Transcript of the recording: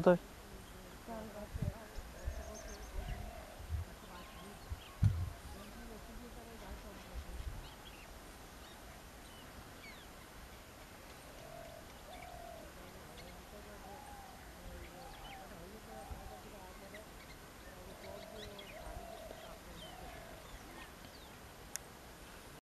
туда.